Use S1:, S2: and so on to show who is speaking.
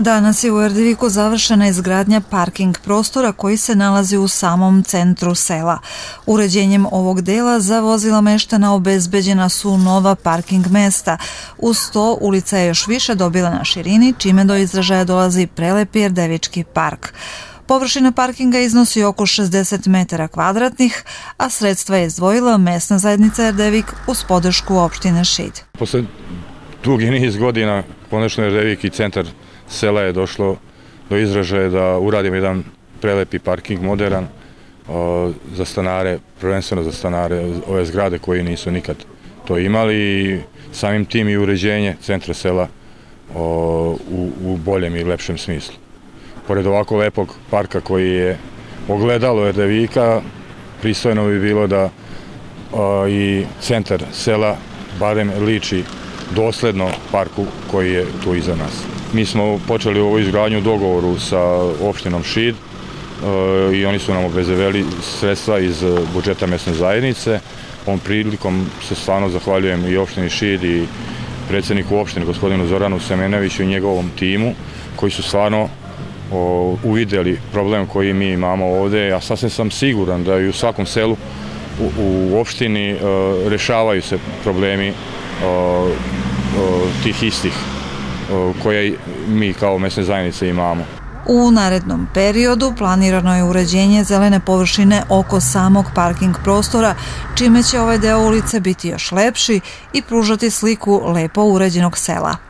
S1: Danas je u Erdeviku završena izgradnja parking prostora koji se nalazi u samom centru sela. Uređenjem ovog dela za vozila meštana obezbeđena su nova parking mesta. Uz to ulica je još više dobila na širini, čime do izražaja dolazi prelepi Erdevički park. Površina parkinga iznosi oko 60 metara kvadratnih, a sredstva je izdvojila mesna zajednica Erdevik uz podršku opštine Šid.
S2: Posle dugi niz godina, konačno Erdevik i centar sela je došlo do izražaja da uradimo jedan prelepi parking, modern, za stanare, prvenstveno za stanare ove zgrade koji nisu nikad to imali i samim tim i uređenje centra sela u, u boljem i lepšem smislu. Pored ovako lepog parka koji je ogledalo Erdevika, pristojno bi bilo da i centar sela barem liči dosledno parku koji je tu iza nas. Mi smo počeli ovu izgradnju u dogovoru sa opštinom Šid e, i oni su nam obezeveli sredstva iz budžeta mesne zajednice. Ovom prilikom se stvarno zahvaljujem i opštini Šid i predsedniku opštine gospodinu Zoranu Semenoviću i njegovom timu koji su stvarno uvideli problem koji mi imamo ovde. Ja sasvim sam siguran da i u svakom selu u, opštini e, rešavaju se problemi tih istih koje mi kao mesne zajednice imamo.
S1: U narednom periodu planirano je uređenje zelene površine oko samog parking prostora, čime će ovaj deo ulice biti još lepši i pružati sliku lepo uređenog sela.